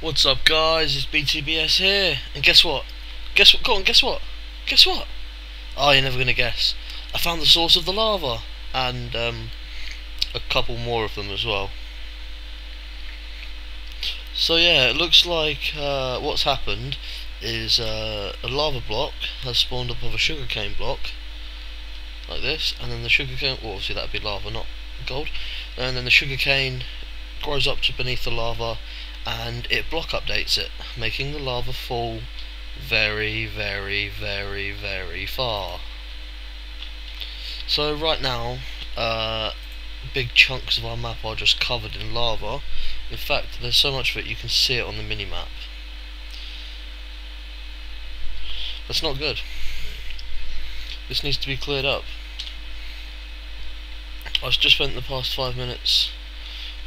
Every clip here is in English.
What's up guys, it's BTBS here, and guess what? Guess what? Go on, guess what? Guess what? Oh, you're never gonna guess. I found the source of the lava, and um, a couple more of them as well. So yeah, it looks like uh, what's happened is uh, a lava block has spawned up of a sugarcane block, like this, and then the sugarcane, well obviously that would be lava, not gold, and then the sugarcane grows up to beneath the lava, and it block updates it, making the lava fall very, very, very, very far. So right now, uh, big chunks of our map are just covered in lava. In fact, there's so much of it you can see it on the mini-map. That's not good. This needs to be cleared up. I've just spent the past five minutes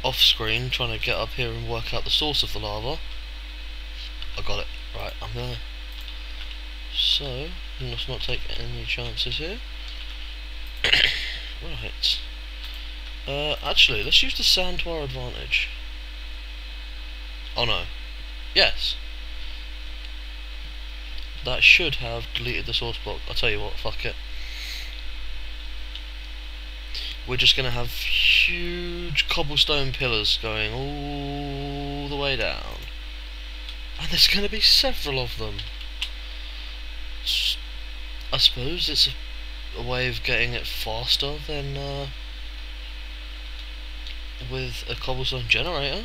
off screen trying to get up here and work out the source of the lava. I got it. Right, I'm there. So, let's not take any chances here. right. Uh, actually, let's use the sand to our advantage. Oh no. Yes. That should have deleted the source block. I'll tell you what, fuck it. We're just going to have huge cobblestone pillars going all the way down. And there's going to be several of them. I suppose it's a, a way of getting it faster than uh, with a cobblestone generator.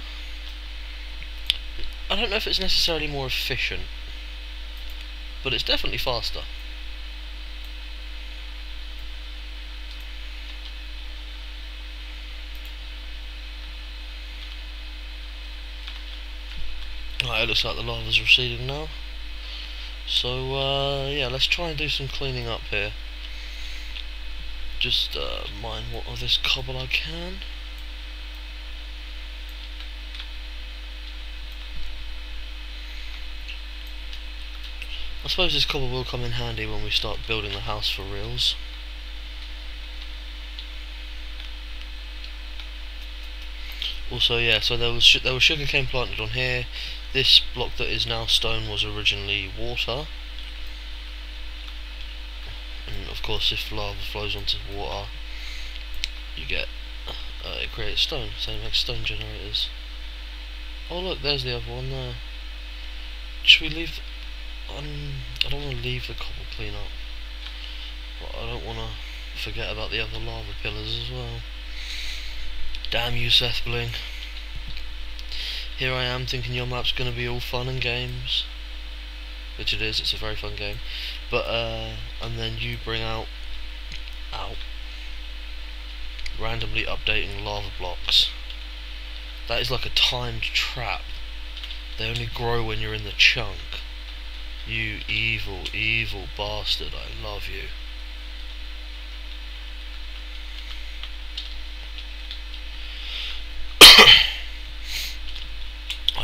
I don't know if it's necessarily more efficient, but it's definitely faster. It looks like the lava's receding now. So, uh, yeah, let's try and do some cleaning up here. Just uh, mine what of this cobble I can. I suppose this cobble will come in handy when we start building the house for reals. Also, yeah, so there was there was sugarcane planted on here. This block that is now stone was originally water. And of course, if lava flows onto water, you get uh, it creates stone. So it makes stone generators. Oh look, there's the other one there. Should we leave? Um, I don't want to leave the cobble clean up, but I don't want to forget about the other lava pillars as well. Damn you, SethBling. Here I am thinking your map's going to be all fun and games. Which it is, it's a very fun game. But, uh, and then you bring out, out, randomly updating lava blocks. That is like a timed trap. They only grow when you're in the chunk. You evil, evil bastard, I love you.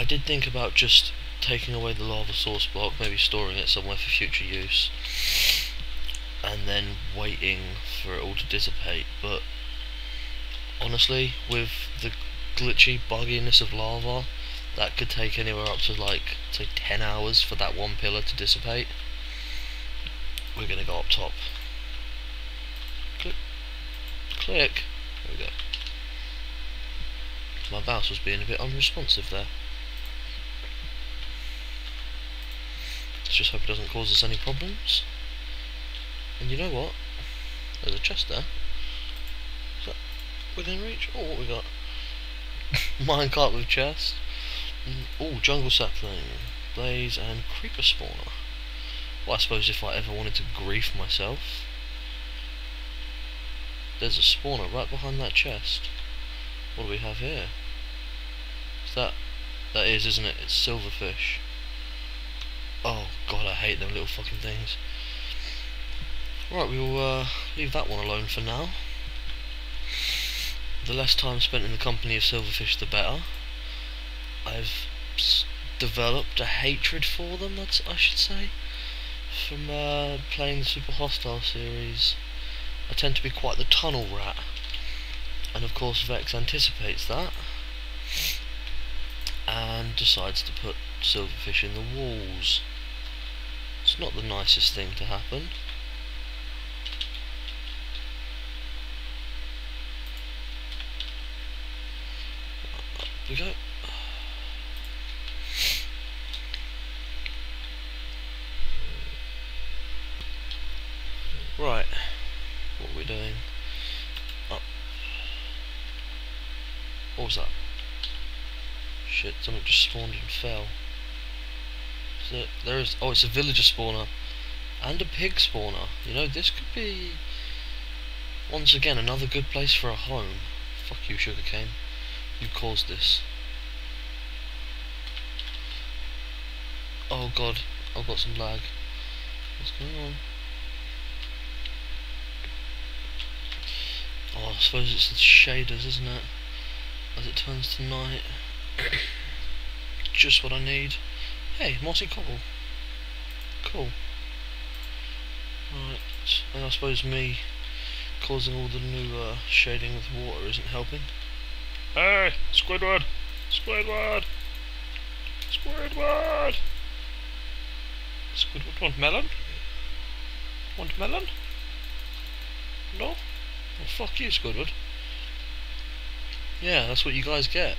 I did think about just taking away the lava source block, maybe storing it somewhere for future use, and then waiting for it all to dissipate, but honestly, with the glitchy bugginess of lava, that could take anywhere up to like, say 10 hours for that one pillar to dissipate. We're gonna go up top. Click. Click. There we go. My mouse was being a bit unresponsive there. Let's just hope it doesn't cause us any problems. And you know what? There's a chest there. Is that within reach? Oh, what we got? Minecart with chest. Oh, jungle sapling, blaze, and creeper spawner. Well, I suppose if I ever wanted to grief myself, there's a spawner right behind that chest. What do we have here? Is that that is, isn't it? It's silverfish. Oh god, I hate them little fucking things. Right, we will uh, leave that one alone for now. The less time spent in the company of silverfish, the better. I've developed a hatred for them, that's, I should say, from uh, playing the Super Hostile series. I tend to be quite the tunnel rat, and of course Vechs anticipates that, and decides to put silverfish in the walls. Not the nicest thing to happen. We go. Right, what are we doing? Up. What was that? Shit, something just spawned and fell. So there is. Oh, it's a villager spawner and a pig spawner. You know, this could be once again another good place for a home. Fuck you, sugarcane. You caused this. Oh god, I've got some lag. What's going on? Oh, I suppose it's the shaders, isn't it? As it turns to night. Just what I need. Hey, mossy cobble. Cool. Right, and I suppose me causing all the new uh, shading with water isn't helping. Hey, Squidward! Squidward! Squidward! Squidward want melon? Want melon? No? Well, fuck you, Squidward. Yeah, that's what you guys get.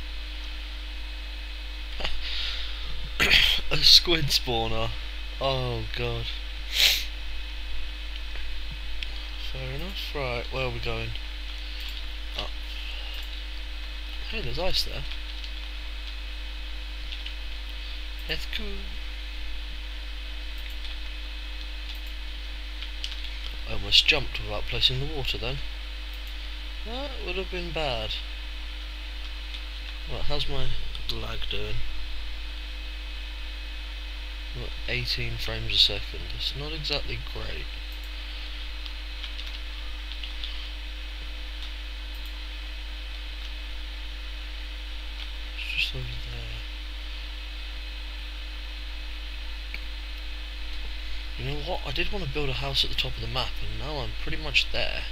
A squid spawner. Oh god. Fair enough. Right, where are we going? Up. Hey, there's ice there. That's cool. I almost jumped without placing the water then. That would have been bad. Right, how's my lag doing? 18 frames a second. It's not exactly great. Just over there. You know what? I did want to build a house at the top of the map, and now I'm pretty much there.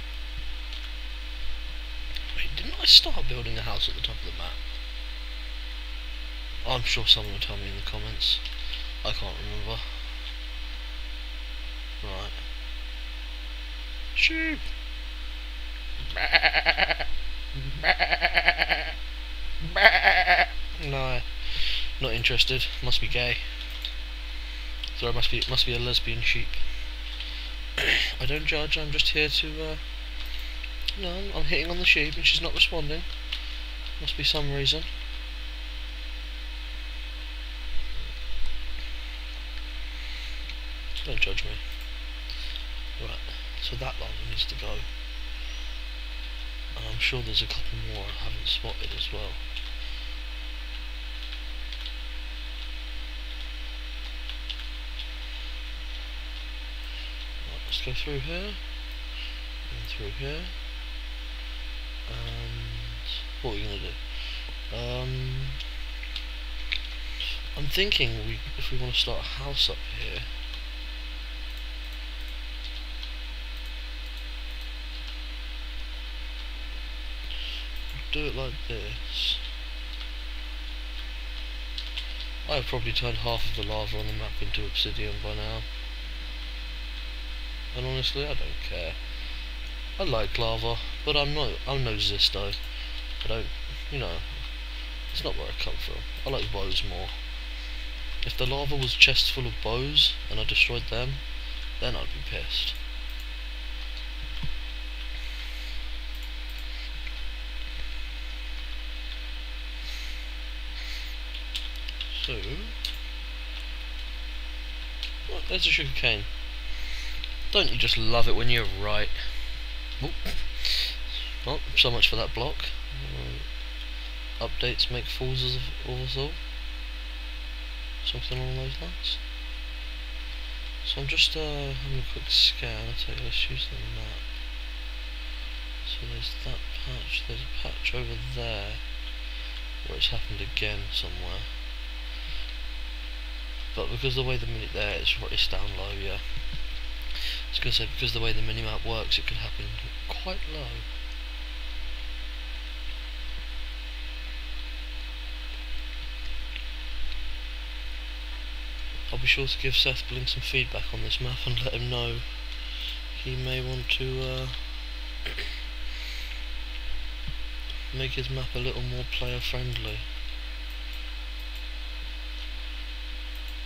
Wait, didn't I start building a house at the top of the map? I'm sure someone will tell me in the comments. I can't remember. Right. Sheep! No, not interested. Must be gay. Sorry, must be must be a lesbian sheep. I don't judge. I'm just here to. Uh, no, I'm hitting on the sheep and she's not responding. Must be some reason. Don't judge me. Right, so that lava needs to go. And I'm sure there's a couple more I haven't spotted as well. Right, let's go through here. And through here. And what are we gonna do? Um I'm thinking we if we want to start a house up here do it like this. I've probably turned half of the lava on the map into obsidian by now. And honestly, I don't care. I like lava, but I'm not. I'm no Zisteau. I don't. You know, it's not where I come from. I like bows more. If the lava was chests full of bows and I destroyed them, then I'd be pissed. So, there's a sugar cane. Don't you just love it when you're right? Oop. Well, so much for that block. Uh, updates make fools of us all. Something along those lines. So I'm just uh, having a quick scan. I tell you, let's use the map. So there's that patch. There's a patch over there where it's happened again somewhere but because the way the minute there is it's down low yeah I was going to say because the way the minimap works it can happen quite low I'll be sure to give SethBling some feedback on this map and let him know he may want to uh, make his map a little more player friendly.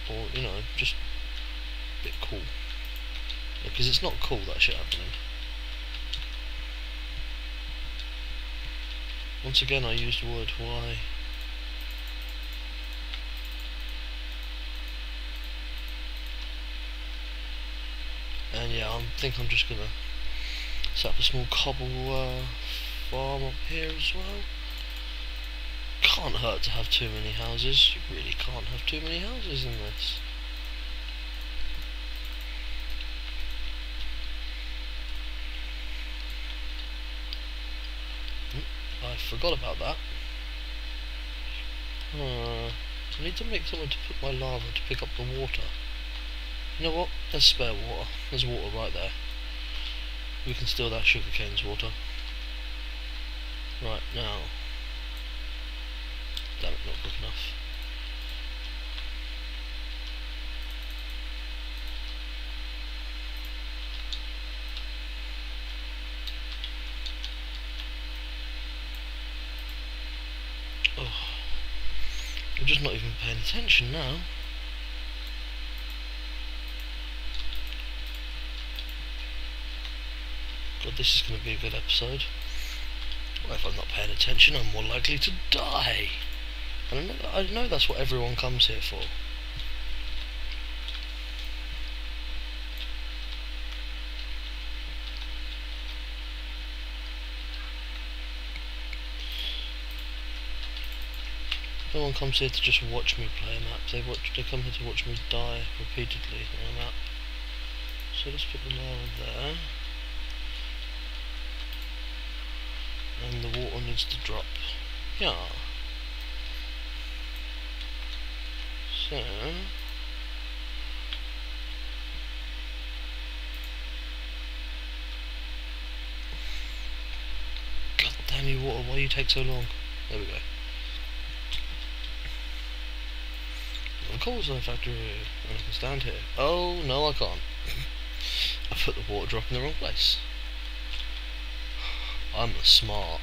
Or, you know, just a bit cool. Because it's not cool that shit happening. Once again I used the word why? And yeah, I think I'm just gonna set up a small cobble uh, farm up here as well. Can't hurt to have too many houses, you really can't have too many houses in this. I forgot about that. Uh, I need to make somewhere to put my lava to pick up the water. You know what? There's spare water. There's water right there. We can steal that sugarcane's water. Right, now. Damn it, not quick enough. Oh. I'm just not even paying attention now. God, this is going to be a good episode. Well, if I'm not paying attention, I'm more likely to die. And I know, that's what everyone comes here for. No one comes here to just watch me play a map. They watch. They come here to watch me die repeatedly on a map. So let's put the lava there. And the water needs to drop. Yeah. So God damn you water, why do you take so long? There we go. Of course I factory and I can stand here. Oh no I can't. I put the water drop in the wrong place. I'm smart.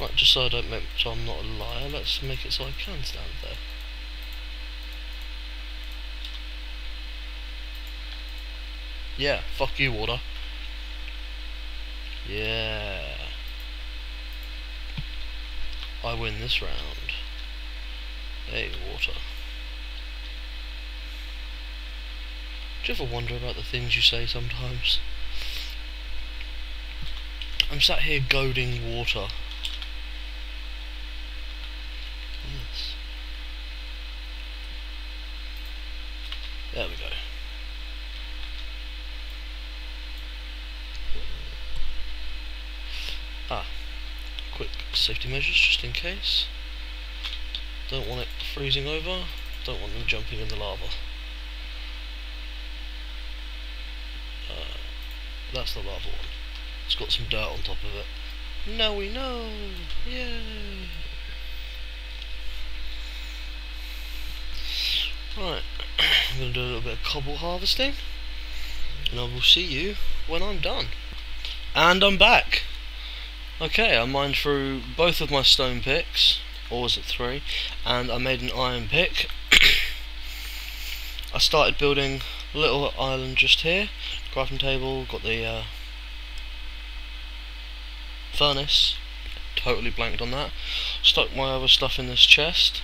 Right, just so I don't make so I'm not a liar, let's make it so I can stand there. Yeah, fuck you water. Yeah. I win this round. Hey, water. Do you ever wonder about the things you say sometimes? I'm sat here goading water. Yes. There we go. Ah, quick safety measures just in case. Don't want it freezing over, don't want them jumping in the lava. Uh, that's the lava one. It's got some dirt on top of it. Now we know! Yay! Right, I'm going to do a little bit of cobble harvesting. And I will see you when I'm done. And I'm back! Okay, I mined through both of my stone picks, or was it three, and I made an iron pick. I started building a little island just here, crafting table, got the uh, furnace, totally blanked on that, stuck my other stuff in this chest,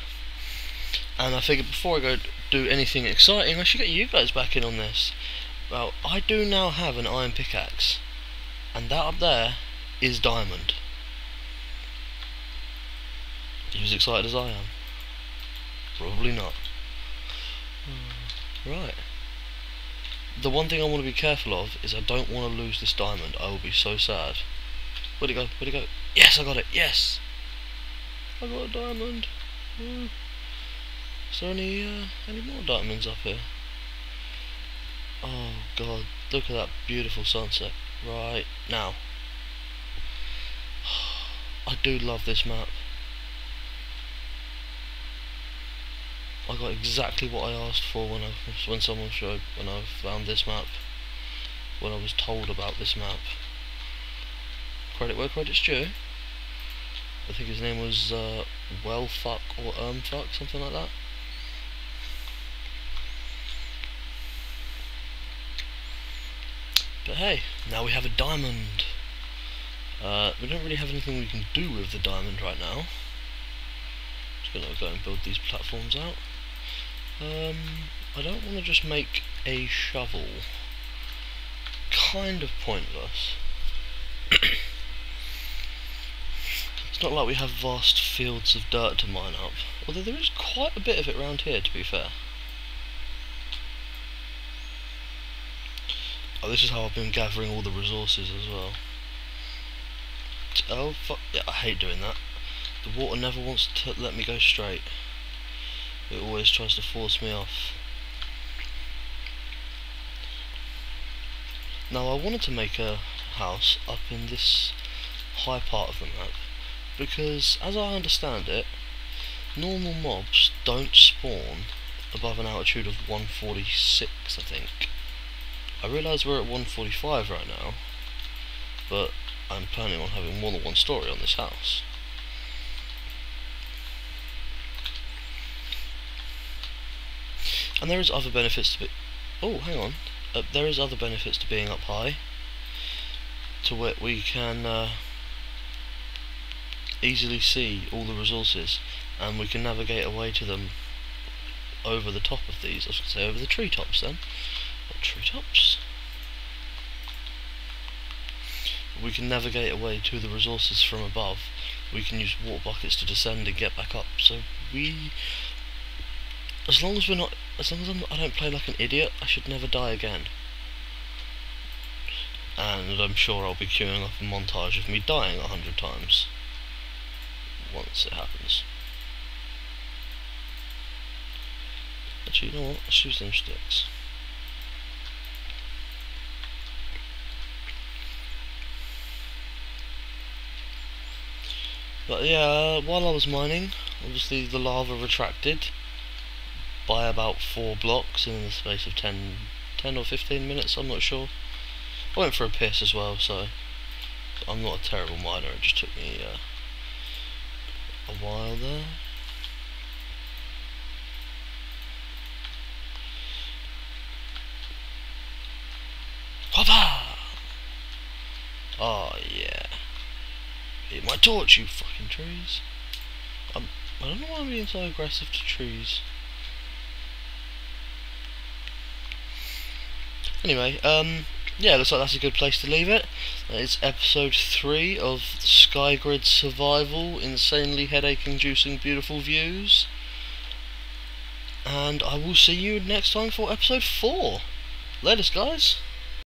and I figured before I go do anything exciting, I should get you guys back in on this. Well, I do now have an iron pickaxe, and that up there is diamond. You as excited as I am? Probably not. Right. The one thing I want to be careful of is I don't want to lose this diamond. I will be so sad. Where'd it go? Where'd it go? Yes, I got it. Yes. I got a diamond. Mm. Is there any uh, any more diamonds up here? Oh god, look at that beautiful sunset right now. I do love this map. I got exactly what I asked for when I when someone showed when I found this map. When I was told about this map. Credit where credit's due. I think his name was uh, Wellfuck or Ermfuck, something like that. But hey, now we have a diamond. Uh, we don't really have anything we can do with the diamond right now. Just gonna go and build these platforms out. Um, I don't want to just make a shovel. Kind of pointless. it's not like we have vast fields of dirt to mine up. Although there is quite a bit of it around here, to be fair. Oh, this is how I've been gathering all the resources as well. Oh, fuck. Yeah, I hate doing that. The water never wants to let me go straight. It always tries to force me off. Now, I wanted to make a house up in this high part of the map because, as I understand it, normal mobs don't spawn above an altitude of 146, I think. I realise we're at 145 right now, but I'm planning on having more than one story on this house. And there is other benefits to be... Oh, hang on. Uh, there is other benefits to being up high. To where we can uh, easily see all the resources, and we can navigate away to them over the top of these. I to say over the treetops then treetops. We can navigate away to the resources from above. We can use water buckets to descend and get back up. So we, as long as we're not, as long as I'm, I don't play like an idiot, I should never die again. And I'm sure I'll be queuing up a montage of me dying a hundred times once it happens. Actually, you know what? Let's use them sticks. But yeah, while I was mining, obviously the lava retracted by about four blocks in the space of 10, 10 or 15 minutes, I'm not sure. I went for a piss as well, so I'm not a terrible miner, it just took me uh, a while there. Hoppa! Oh yeah. Hit my torch, you fucking trees. I'm, I don't know why I'm being so aggressive to trees. Anyway, um, yeah, looks like that's a good place to leave it. It's episode 3 of Skygrid Survival, insanely headache-inducing beautiful views. And I will see you next time for episode 4. Latest, guys.